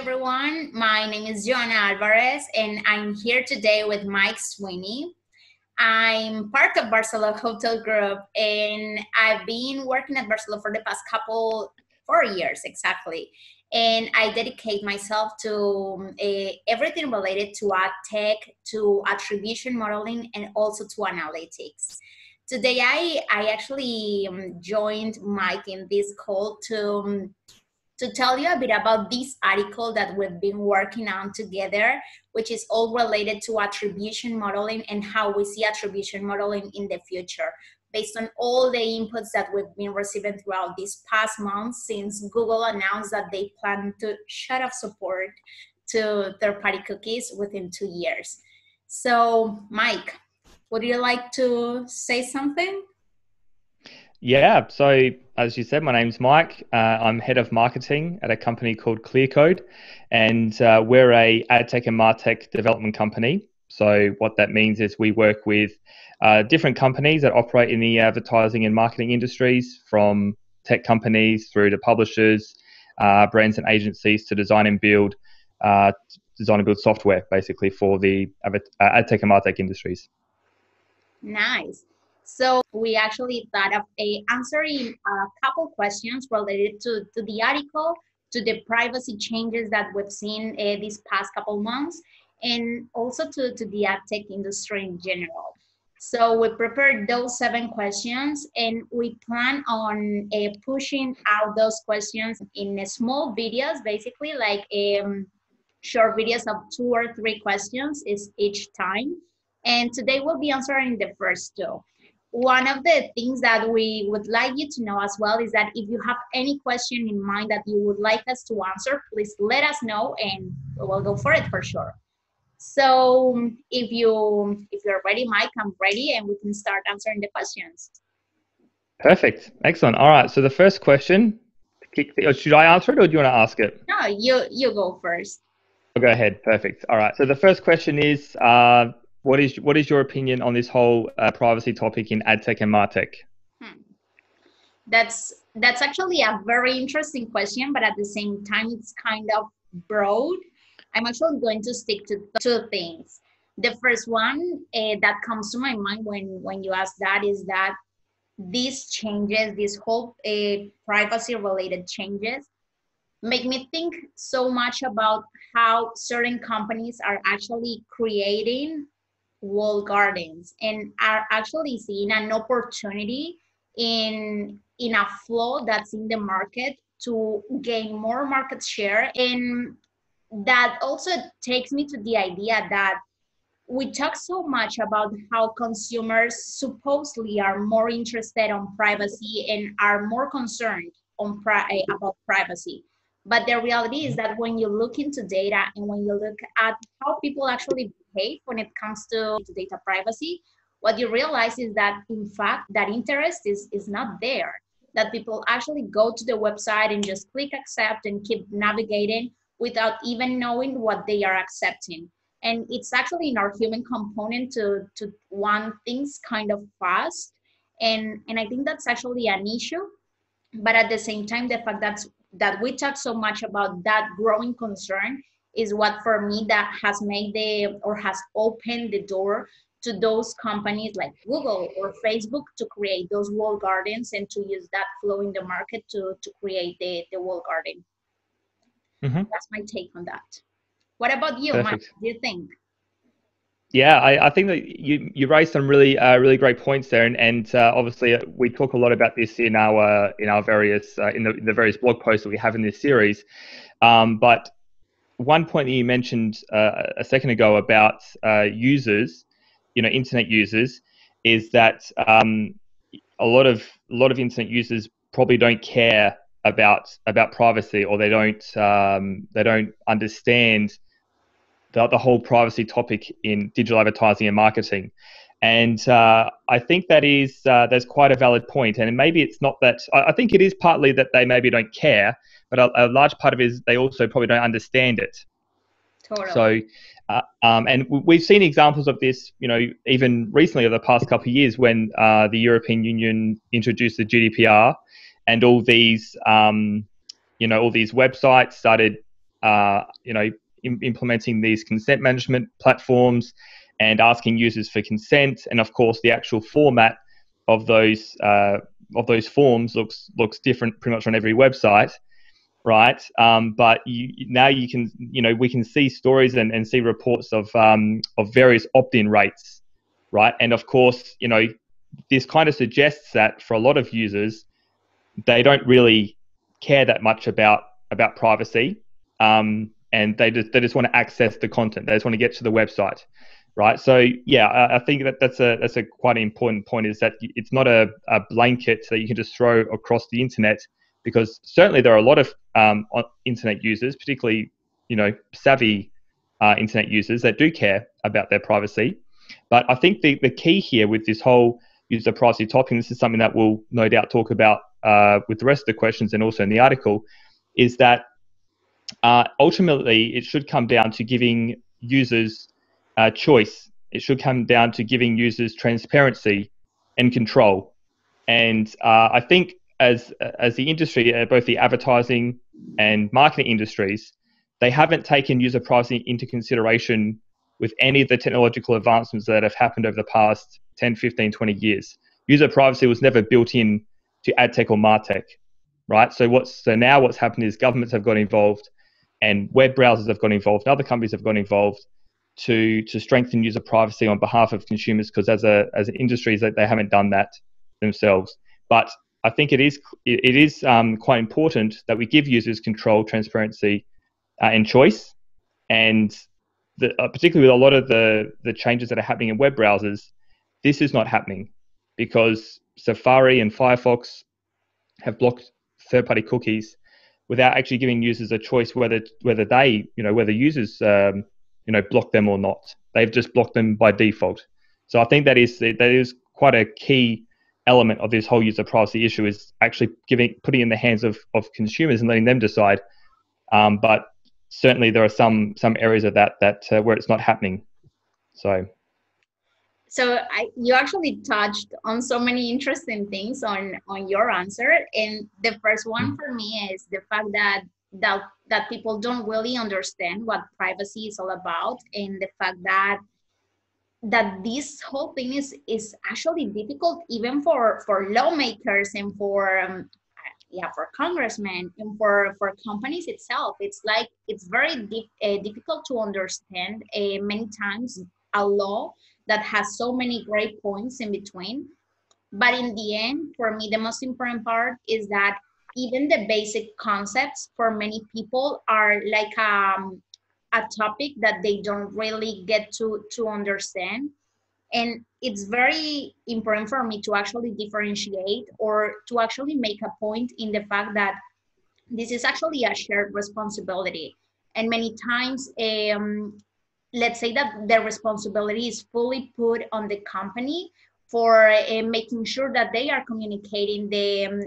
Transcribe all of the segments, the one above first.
everyone. My name is Johanna Álvarez, and I'm here today with Mike Sweeney. I'm part of Barceló Hotel Group, and I've been working at Barceló for the past couple, four years exactly. And I dedicate myself to uh, everything related to ad tech, to attribution modeling, and also to analytics. Today, I, I actually um, joined Mike in this call to um, to tell you a bit about this article that we've been working on together, which is all related to attribution modeling and how we see attribution modeling in the future. Based on all the inputs that we've been receiving throughout these past months since Google announced that they plan to shut off support to third party cookies within two years. So, Mike, would you like to say something? Yeah. So, as you said, my name's Mike. Uh, I'm head of marketing at a company called Clearcode, and uh, we're a ad tech and martech development company. So, what that means is we work with uh, different companies that operate in the advertising and marketing industries, from tech companies through to publishers, uh, brands and agencies to design and build, uh, design and build software, basically for the ad tech and martech industries. Nice. So we actually thought of a answering a couple questions related to, to the article, to the privacy changes that we've seen uh, these past couple months, and also to, to the ad tech industry in general. So we prepared those seven questions and we plan on uh, pushing out those questions in small videos, basically like um, short videos of two or three questions is each time. And today we'll be answering the first two one of the things that we would like you to know as well is that if you have any question in mind that you would like us to answer, please let us know and we'll go for it for sure. So if you if you're ready, Mike, I'm ready and we can start answering the questions. Perfect. Excellent. All right. So the first question, should I answer it or do you want to ask it? No, you you go first. I'll go ahead. Perfect. All right. So the first question is uh, what is what is your opinion on this whole uh, privacy topic in adtech and martech? Hmm. That's that's actually a very interesting question, but at the same time, it's kind of broad. I'm actually going to stick to two things. The first one uh, that comes to my mind when when you ask that is that these changes, these whole uh, privacy related changes, make me think so much about how certain companies are actually creating wall gardens and are actually seeing an opportunity in in a flow that's in the market to gain more market share. And that also takes me to the idea that we talk so much about how consumers supposedly are more interested on privacy and are more concerned on pri- eh, about privacy. But the reality is that when you look into data and when you look at how people actually when it comes to, to data privacy, what you realize is that in fact that interest is, is not there. That people actually go to the website and just click accept and keep navigating without even knowing what they are accepting. And it's actually in our human component to, to want things kind of fast. And, and I think that's actually an issue. But at the same time, the fact that that we talk so much about that growing concern is what for me that has made the or has opened the door to those companies like Google or Facebook to create those wall gardens and to use that flow in the market to, to create the, the wall garden. Mm-hmm. That's my take on that. What about you, Perfect. Mike? What do you think? Yeah, I, I, think that you, you raised some really uh, really great points there, and, and uh, obviously uh, we talk a lot about this in our in our various uh, in the, in, the, various blog posts that we have in this series. Um, but one point that you mentioned uh, a second ago about uh, users, you know, internet users, is that um, a lot of a lot of internet users probably don't care about about privacy, or they don't um, they don't understand the, the whole privacy topic in digital advertising and marketing. And uh, I think that is uh, that's quite a valid point. And maybe it's not that. I think it is partly that they maybe don't care, but a, a large part of it is they also probably don't understand it. Totally. So, uh, um, and we've seen examples of this, you know, even recently over the past couple of years when uh, the European Union introduced the GDPR, and all these, um, you know, all these websites started uh, you know, Im- implementing these consent management platforms and asking users for consent, and of course, the actual format of those uh, of those forms looks looks different pretty much on every website, right? Um, but you, now you can you know we can see stories and, and see reports of um, of various opt-in rates, right? And of course, you know this kind of suggests that for a lot of users, they don't really care that much about about privacy, um, and they just they just want to access the content. They just want to get to the website, right? So yeah, I, I think that that's a that's a quite an important point. Is that it's not a, a blanket that you can just throw across the internet, because certainly there are a lot of um, internet users, particularly you know savvy uh, internet users that do care about their privacy. But I think the, the key here with this whole user privacy topic, and this is something that we'll no doubt talk about uh, with the rest of the questions and also in the article, is that uh, ultimately it should come down to giving users uh, choice. It should come down to giving users transparency and control. And uh, I think as as the industry, uh, both the advertising and marketing industries, they haven't taken user privacy into consideration with any of the technological advancements that have happened over the past 10, 15, 20 years. User privacy was never built in to ad tech or MarTech, right? So what's so now what's happened is governments have got involved, and web browsers have got involved, and other companies have got involved to to strengthen user privacy on behalf of consumers because as a as an industry they, they haven't done that themselves. But I think it is it is um, quite important that we give users control, transparency, uh, and choice, and the, uh, particularly with a lot of the the changes that are happening in web browsers, this is not happening because Safari and Firefox have blocked third-party cookies without actually giving users a choice whether whether they you know whether users um, you know block them or not. They've just blocked them by default. So I think that is that is quite a key element of this whole user privacy issue is actually giving putting in the hands of, of consumers and letting them decide. Um, but certainly there are some some areas of that that uh, where it's not happening. So so I, you actually touched on so many interesting things on on your answer and the first one mm. for me is the fact that that that people don't really understand what privacy is all about and the fact that that this whole thing is is actually difficult even for for lawmakers and for um, yeah for congressmen and for for companies itself it's like it's very uh, difficult to understand uh, many times a law that has so many great points in between. But in the end, for me, the most important part is that even the basic concepts for many people are like um, a topic that they don't really get to, to understand. And it's very important for me to actually differentiate or to actually make a point in the fact that this is actually a shared responsibility. And many times um, let's say that the responsibility is fully put on the company for uh, making sure that they are communicating the um,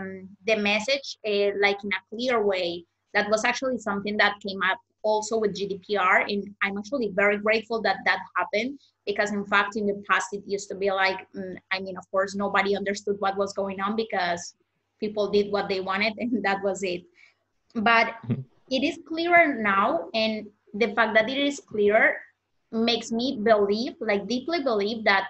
um, the message uh, like in a clear way. That was actually something that came up also with GDPR, and I'm actually very grateful that that happened because, in fact, in the past it used to be like, mm, I mean, of course, nobody understood what was going on because people did what they wanted, and that was it. But mm-hmm. it is clearer now, and the fact that it is clearer makes me believe, like deeply believe that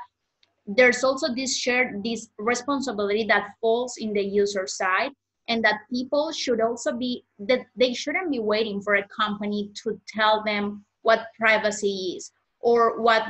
there's also this shared this responsibility that falls in the user side and that people should also be that they shouldn't be waiting for a company to tell them what privacy is or what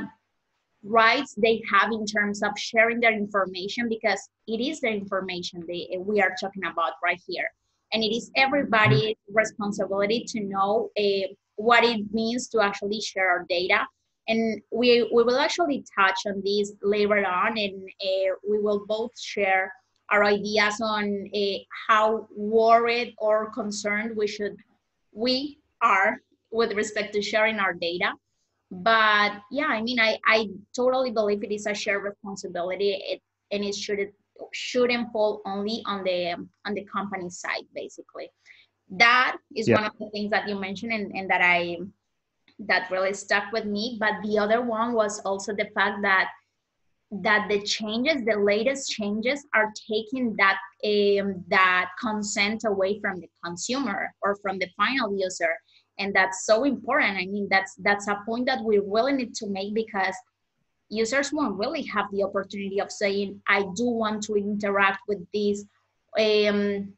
rights they have in terms of sharing their information because it is the information they, we are talking about right here and it is everybody's responsibility to know uh, what it means to actually share our data. And we, we will actually touch on this later on, and uh, we will both share our ideas on uh, how worried or concerned we should we are with respect to sharing our data. But yeah, I mean, I, I totally believe it is a shared responsibility, it, and it should shouldn't fall only on the on the company side, basically that is yeah. one of the things that you mentioned and, and that i that really stuck with me but the other one was also the fact that that the changes the latest changes are taking that um, that consent away from the consumer or from the final user and that's so important. I mean that's that's a point that we really need to make because users won't really have the opportunity of saying i do want to interact with this um,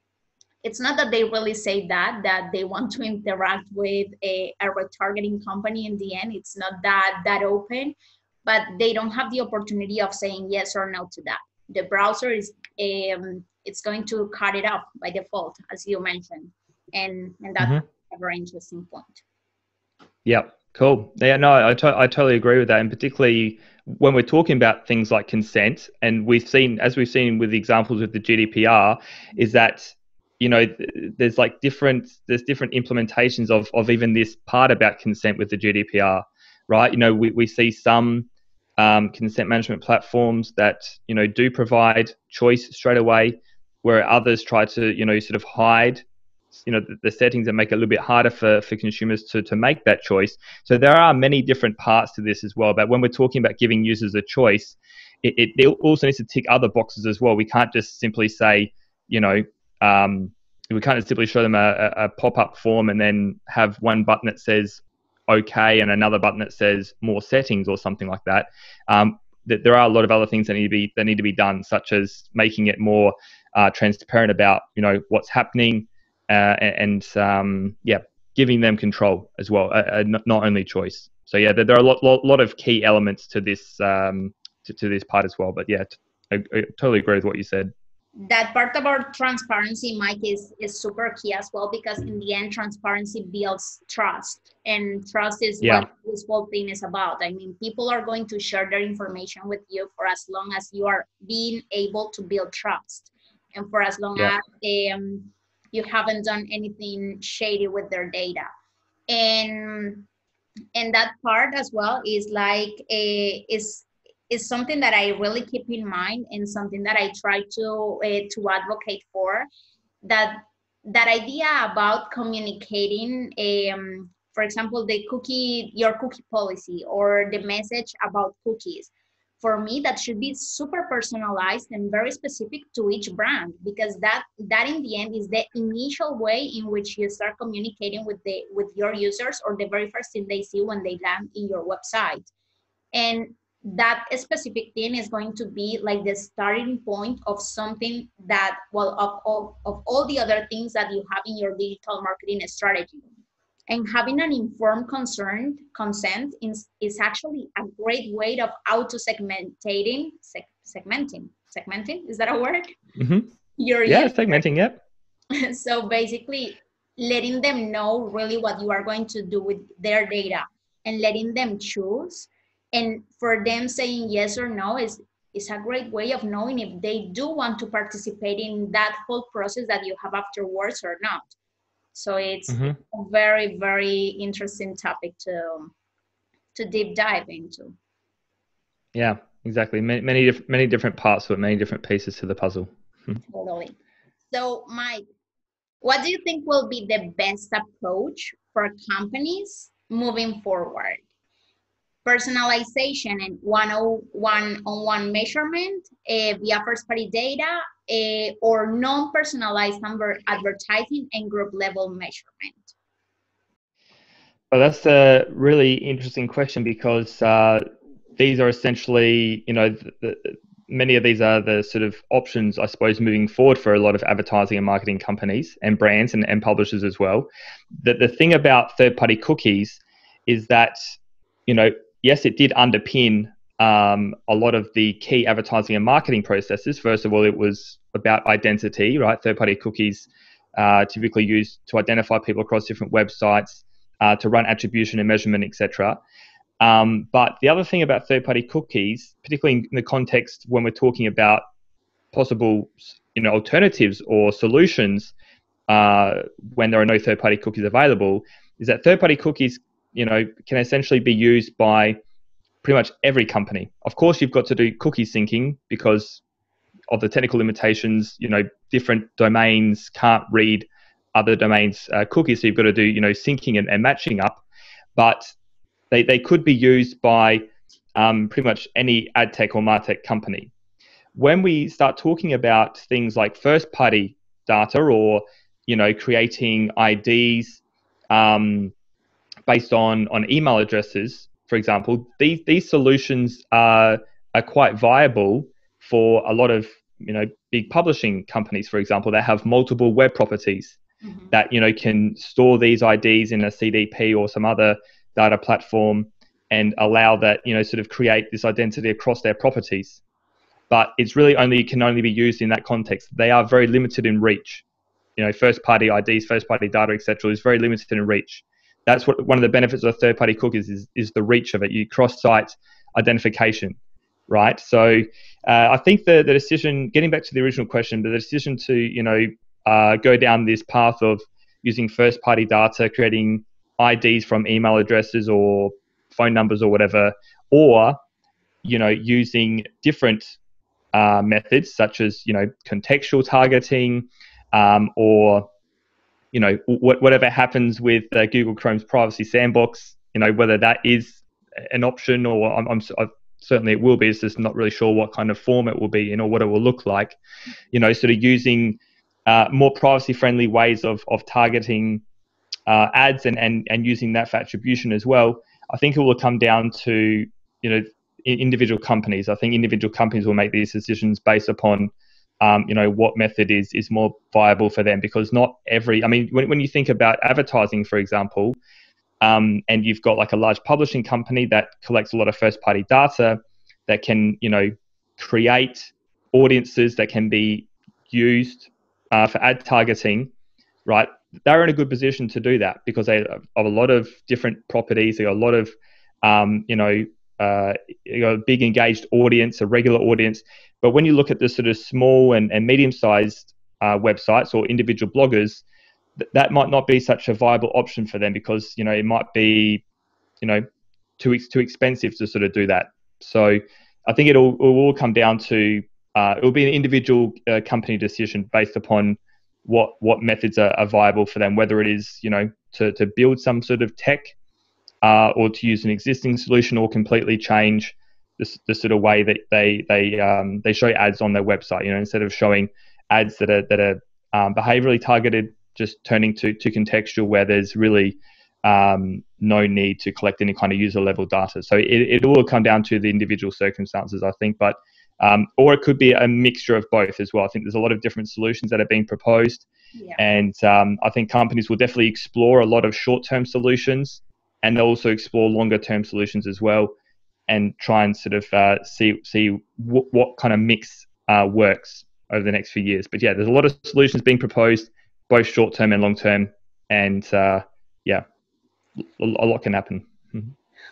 it's not that they really say that that they want to interact with a, a retargeting company in the end. It's not that that open but they don't have the opportunity of saying yes or no to that. The browser is um, it's going to cut it off by default as you mentioned. And and that's mm-hmm. a very interesting point. Yep. Cool. Yeah no I, to- I totally agree with that. And particularly when we're talking about things like consent and we've seen as we've seen with the examples of the gdpr is that you know there's like different there's different implementations of of even this part about consent with the gdpr right? You know we, we see some um, consent management platforms that you know do provide choice straight away where others try to you know sort of hide you know the, the, settings that make it a little bit harder for, for consumers to, to make that choice. So there are many different parts to this as well but when we're talking about giving users a choice it, it also needs to tick other boxes as well. We can't just simply say you know um, we can't simply show them a, a pop-up form and then have one button that says okay and another button that says more settings or something like that. Um, that there are a lot of other things that need to be that need to be done, such as making it more uh, transparent about you know what's happening uh, and um, yeah, giving them control as well, uh, not only choice. So yeah, there, there are a lot, lot, lot, of key elements to this um, to, to, this part as well. But yeah, I, I totally agree with what you said that part about transparency mike is is super key as well because in the end transparency builds trust and trust is yeah. what this whole thing is about i mean people are going to share their information with you for as long as you are being able to build trust and for as long yeah. as um, you haven't done anything shady with their data and and that part as well is like a is is something that I really keep in mind and something that I try to uh, to advocate for. That that idea about communicating, um, for example, the cookie your cookie policy or the message about cookies. For me, that should be super personalized and very specific to each brand because that that in the end is the initial way in which you start communicating with the with your users or the very first thing they see when they land in your website. And that specific thing is going to be like the starting point of something that well of, of, of all the other things that you have in your digital marketing strategy. And having an informed concern consent is, is actually a great way of auto segmenting seg, segmenting segmenting is that a word? Mm-hmm. Your yeah segmenting yep. So basically letting them know really what you are going to do with their data and letting them choose and for them saying yes or no is is a great way of knowing if they do want to participate in that whole process that you have afterwards or not. So it's mm-hmm. a very very interesting topic to to deep dive into. Yeah exactly. Many many, many different parts of many different pieces to the puzzle. Hmm. totally. So mike what do you think will be the best approach for companies moving forward personalization and one-on-one measurement uh, via first-party data uh, or non-personalized number advertising and group level measurement? Well, that's a really interesting question because uh, these are essentially, you know, the, the, many of these are the sort of options, I suppose, moving forward for a lot of advertising and marketing companies and brands and, and publishers as well. The, the thing about third party cookies is that, you know, yes, it did underpin um, a lot of the key advertising and marketing processes. First of all, it was about identity, right? Third party cookies uh, typically used to identify people across different websites, uh, to run attribution and measurement, etc. Um, but the other thing about third party cookies, particularly in the context when we're talking about possible you know, alternatives or solutions uh, when there are no third party cookies available, is that third party cookies you know, can essentially be used by pretty much every company. Of course, you've got to do cookie syncing because of the technical limitations. You know, different domains can't read other domains' uh, cookies, so you've got to do you know syncing and, and matching up. But they, they could be used by um, pretty much any ad tech or martech company. When we start talking about things like first party data or you know creating IDs um, based on on email addresses, for example, these these solutions are are quite viable for a lot of you know big publishing companies, for example, that have multiple web properties mm-hmm. that you know can store these IDs in a CDP or some other data platform and allow that you know sort of create this identity across their properties. But it's really only can only be used in that context. They are very limited in reach. You know, first party IDs, first party data, etc., is very limited in reach. That's what one of the benefits of a third party cookies is, is the reach of it. You cross site identification right? So uh, I think the, the decision, getting back to the original question, but the decision to you know uh, go down this path of using first party data, creating IDs from email addresses or phone numbers or whatever, or you know using different uh, methods such as you know contextual targeting um, or you know wh- whatever happens with uh, Google Chrome's privacy sandbox, you know whether that is an option or I'm, I'm, certainly it will be. It's just not really sure what kind of form it will be in or what it will look like. You know, sort of using uh, more privacy friendly ways of, of targeting uh, ads and, and, and using that for attribution as well. I think it will come down to, you know, individual companies. I think individual companies will make these decisions based upon, um, you know, what method is is more viable for them. Because not every, I mean, when, when you think about advertising, for example, um, and you've got like a large publishing company that collects a lot of first party data that can you know create audiences that can be used uh, for ad targeting right they're in a good position to do that because they have a lot of different properties they got a lot of um, you know uh, you know, a big engaged audience, a regular audience. But when you look at the sort of small and, and medium sized uh, websites or individual bloggers, that might not be such a viable option for them because you know it might be you know too too expensive to sort of do that. So I think it'll it will all come down to uh, it will be an individual uh, company decision based upon what what methods are, are, viable for them, whether it is you know to to build some sort of tech uh, or to use an existing solution or completely change the, the sort of way that they they um, they show ads on their website. You know, instead of showing ads that are that are um, behaviorally targeted just turning to, to contextual where there's really um, no need to collect any kind of user level data. So it, it will come down to the individual circumstances, I think, but um, or it could be a mixture of both as well. I think there's a lot of different solutions that are being proposed, yeah. and um, I think companies will definitely explore a lot of short-term solutions, and they'll also explore longer-term solutions as well, and try and sort of uh, see see w- what kind of mix uh, works over the next few years. But yeah, there's a lot of solutions being proposed both short term and long term. And uh, yeah, a, a, lot can happen. Mm-hmm.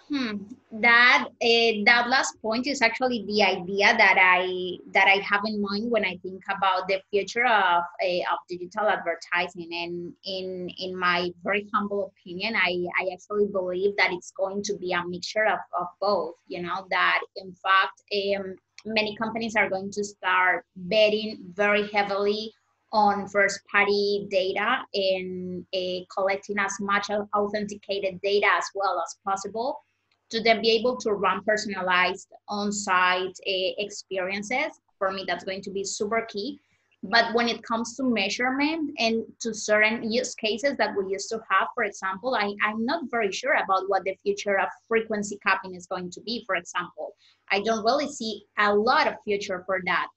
Hmm. That uh, that last point is actually the idea that I that I have in mind when I think about the future of uh, of digital advertising. And in in my very humble opinion, I I actually believe that it's going to be a mixture of, of both. You know that in fact, um, many companies are going to start betting very heavily on first party data and uh, collecting as much authenticated data as well as possible to then be able to run personalized on-site uh, experiences. For me that's going to be super key. But when it comes to measurement and to certain use cases that we used to have for example I, i'm not very sure about what the future of frequency capping is going to be for example. I don't really see a lot of future for that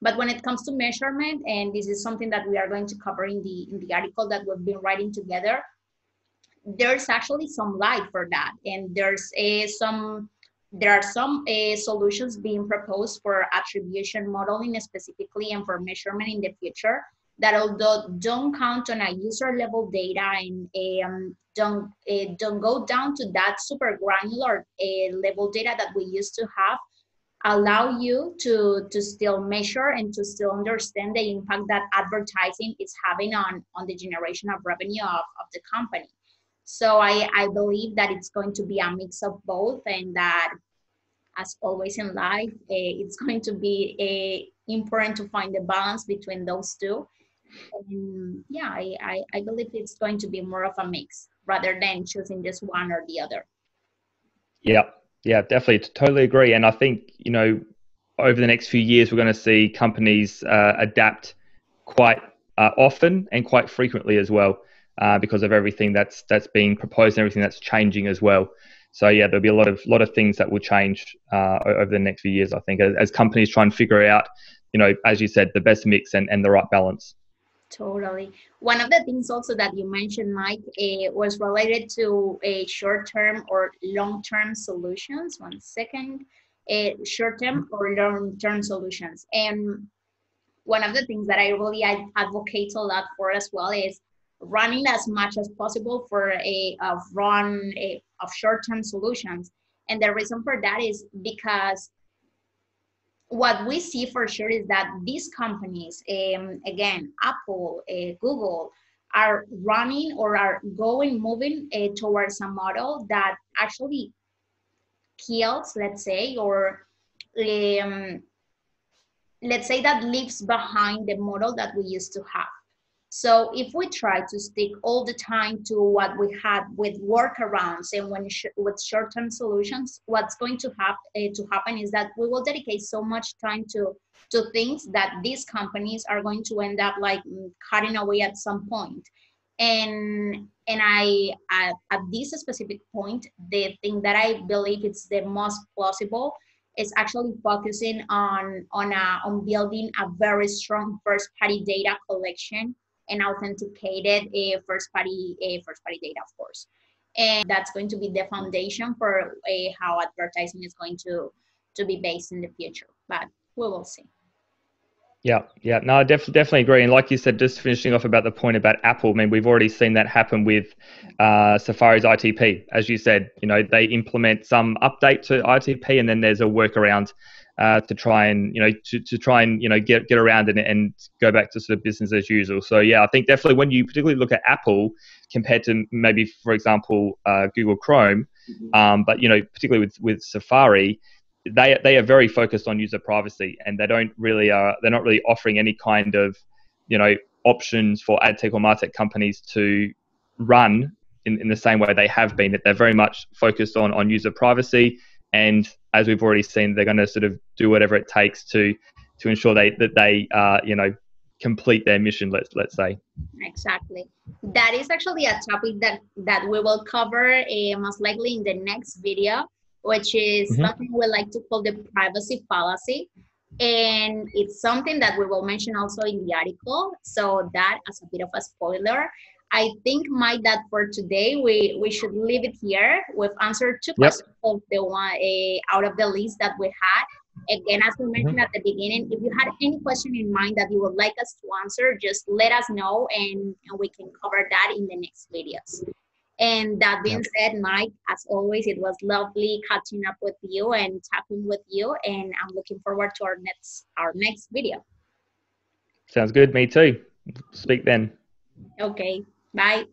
but when it comes to measurement, and this is something that we are going to cover in the in the article that we've been writing together, there's actually some light for that, and there's a, some there are some uh, solutions being proposed for attribution modeling specifically and for measurement in the future that although don't count on a user level data and um, don't uh, don't go down to that super granular uh, level data that we used to have allow you to to still measure and to still understand the impact that advertising is having on on the generation of revenue of, of the company. So i i believe that it's going to be a mix of both and that as always in life uh, it's going to be uh, important to find the balance between those two. And yeah I, I i believe it's going to be more of a mix rather than choosing just one or the other. Yeah yeah, definitely, totally agree. And I think you know, over the next few years, we're going to see companies uh, adapt quite uh, often and quite frequently as well. uh, because of everything that's that's being proposed and everything that's changing as well. So yeah, there'll be a lot of lot of things that will change uh, over the next few years. I think as, as companies try and figure out, you know, as you said, the best mix and, and the right balance. Totally. One of the things also that you mentioned, Mike, uh, was related to a short-term or long-term solutions. One second, uh, short-term or long-term solutions. And one of the things that I really advocate a lot for as well is running as much as possible for a, a run a, of short-term solutions. And the reason for that is because what we see for sure is that these companies, um, again, Apple, uh, Google, are running or are going, moving uh, towards a model that actually kills, let's say, or um, let's say that leaves behind the model that we used to have. So if we try to stick all the time to what we had with workarounds and when sh- with short-term solutions, what's going to, hap- uh, to happen is that we will dedicate so much time to to things that these companies are going to end up like mm, cutting away at some point. And and I at, at this specific point, the thing that I believe it's the most plausible is actually focusing on on a, on building a very strong first party data collection and authenticated first party first party data, of course. And that's going to be the foundation for how advertising is going to to be based in the future. But we will see. Yeah, yeah, no, I def- definitely agree. And like you said, just finishing off about the point about Apple, I mean, we've already seen that happen with uh, Safari's ITP. As you said, you know, they implement some update to ITP, and then there's a workaround uh, to try and you know to, to try and you know get get around it and go back to sort of business as usual. So yeah, I think definitely when you particularly look at Apple compared to maybe for example uh, Google Chrome, mm-hmm. um, but you know particularly with with Safari, they they are very focused on user privacy and they don't really are uh, they're not really offering any kind of you know options for ad tech or martech companies to run in, in the same way they have been. That they're very much focused on on user privacy and as we've already seen, they're going to sort of do whatever it takes to to ensure they that they uh, you know complete their mission. Let's let's say. Exactly. That is actually a topic that that we will cover uh, most likely in the next video, which is mm-hmm. something we like to call the privacy policy. And it's something that we will mention also in the article. So that as a bit of a spoiler. I think, Mike, that for today we we should leave it here. We've answered two yep. questions of the one uh, out of the list that we had. Again, as we mentioned mm-hmm. at the beginning, if you had any question in mind that you would like us to answer, just let us know and, and we can cover that in the next videos. And that being yep. said, Mike, as always, it was lovely catching up with you and talking with you. And I'm looking forward to our next our next video. Sounds good. Me too. Speak then. Okay. Bye.